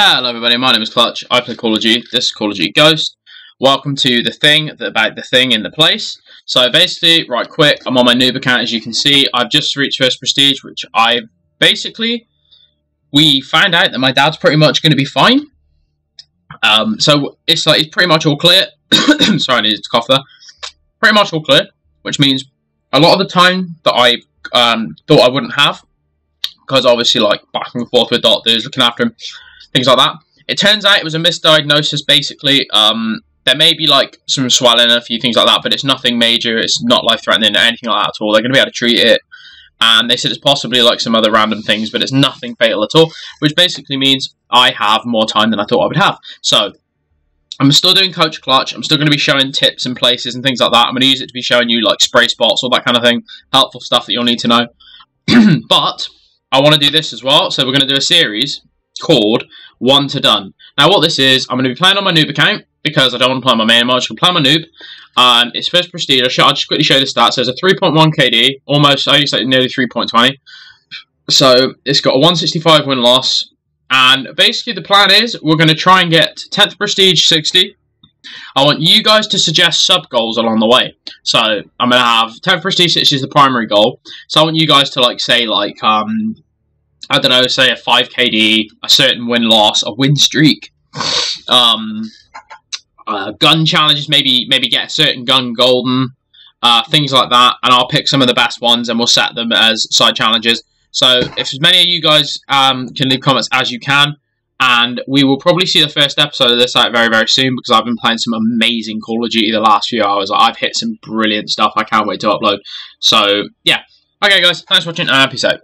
Hello everybody, my name is Clutch, I play Call of Duty, this is Call of Duty Ghost. Welcome to the thing, about the thing in the place. So basically, right quick, I'm on my noob account as you can see, I've just reached first prestige, which I basically, we found out that my dad's pretty much going to be fine. Um, so it's like, it's pretty much all clear. Sorry, I needed to cough there. Pretty much all clear, which means a lot of the time that I um, thought I wouldn't have, because obviously like back and forth with doctors, looking after him, things like that. It turns out it was a misdiagnosis, basically. Um, there may be like some swelling, and a few things like that, but it's nothing major. It's not life threatening or anything like that at all. They're going to be able to treat it. And they said it's possibly like some other random things, but it's nothing fatal at all, which basically means I have more time than I thought I would have. So, I'm still doing Coach Clutch. I'm still going to be showing tips and places and things like that. I'm going to use it to be showing you like spray spots, all that kind of thing. Helpful stuff that you'll need to know. but I want to do this as well. So we're going to do a series called One to Done. Now what this is, I'm going to be playing on my noob account because I don't want to play my main mod. I can play my noob. Um, it's first prestige. I'll, just quickly show the stats. So it's a 3.1 KD, almost, I used to say nearly 3.20. So it's got a 165 win loss. And basically the plan is we're going to try and get 10th prestige 60. I want you guys to suggest sub goals along the way. So I'm going to have 10th prestige 60 is the primary goal. So I want you guys to like say like um I don't know, say a 5 KD, a certain win loss, a win streak, um, uh, gun challenges, maybe maybe get a certain gun golden, uh, things like that, and I'll pick some of the best ones and we'll set them as side challenges. So if as many of you guys um, can leave comments as you can, and we will probably see the first episode of this out very very soon because I've been playing some amazing Call of Duty the last few hours. I've hit some brilliant stuff. I can't wait to upload. So yeah, okay guys, thanks for watching and peace out.